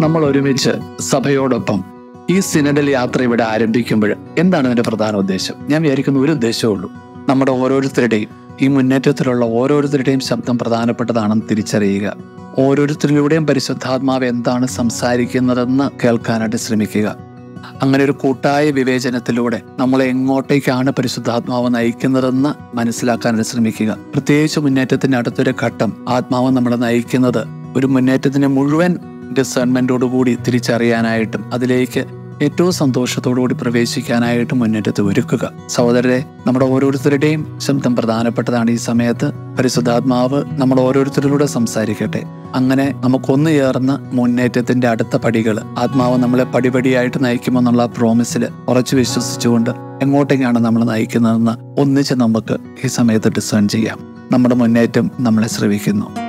നമ്മൾ ഒരുമിച്ച് സഭയോടൊപ്പം ഈ സിനഡൽ യാത്ര ഇവിടെ ആരംഭിക്കുമ്പോൾ എന്താണ് അതിന്റെ പ്രധാന ഉദ്ദേശം? ഞാൻ വിചാരിക്കുന്ന ഒരു ഉദ്ദേശമേ ഉള്ളൂ. നമ്മുടെ ഓരോരുത്തരുടെയും ഈ മുന്നേറ്റത്തിലുള്ള ഓരോരുത്തരുടെയും ശബ്ദം പ്രധാനപ്പെട്ടതാണെന്ന് തിരിച്ചറിയുക. ഓരോരുത്തരിലൂടെയും പരിശുദ്ധാത്മാവ് എന്താണ് സംസാരിക്കുന്നതെന്ന് കേൾക്കാനായിട്ട് ശ്രമിക്കുക. അങ്ങനെ ഒരു കൂട്ടായ വിവേചനത്തിലൂടെ നമ്മളെ എങ്ങോട്ടേക്കാണ് പരിശുദ്ധാത്മാവ് നയിക്കുന്നതെന്ന് മനസ്സിലാക്കാനായിട്ട് ശ്രമിക്കുക. പ്രത്യേകിച്ച് മുന്നേറ്റത്തിന്റെ അടുത്തൊരു ഘട്ടം ആത്മാവ് നമ്മളെ നയിക്കുന്നത് ഒരു മുന്നേറ്റത്തിന് മുഴുവൻ ഡിസേൺമെന്റോടുകൂടി തിരിച്ചറിയാനായിട്ടും അതിലേക്ക് ഏറ്റവും സന്തോഷത്തോടുകൂടി പ്രവേശിക്കാനായിട്ട് മുന്നേറ്റത്തെ ഒരുക്കുക. സഹോദരരെ നമ്മുടെ ഓരോരുത്തരുടെയും ശബ്ദം പ്രധാനപ്പെട്ടതാണ് ഈ സമയത്ത്. പരിശുദ്ധാത്മാവ് നമ്മൾ ഓരോരുത്തരിലൂടെ സംസാരിക്കട്ടെ. അങ്ങനെ നമുക്കൊന്നു ചേർന്ന് മുന്നേറ്റത്തിന്റെ അടുത്ത പടികൾ. ആത്മാവ് നമ്മളെ പടിപടിയായിട്ട് നയിക്കുമെന്നുള്ള പ്രോമിസിൽ ഉറച്ചു വിശ്വസിച്ചുകൊണ്ട് എങ്ങോട്ടേക്കാണ് നമ്മൾ നയിക്കുന്നതെന്ന് ഒന്നിച്ച് നമുക്ക് ഈ സമയത്ത് ഡിസേൺ ചെയ്യാം. നമ്മുടെ മുന്നേറ്റം നമ്മളെ ശ്രമിക്കുന്നു